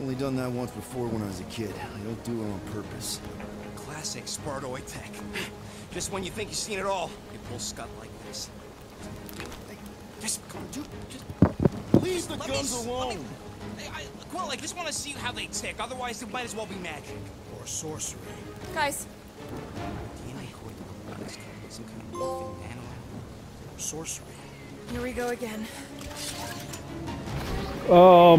Only done that once before when I was a kid. I don't do it on purpose. Classic Spartoid tech. Just when you think you've seen it all, you pull scut like this. Just come on, dude. Just Leave the let guns alone! me- Hey, I, well, I just want to see how they tick. Otherwise, it might as well be magic. Or sorcery. Guys, some kind of morphing nano. Or sorcery. here we go again. Oh.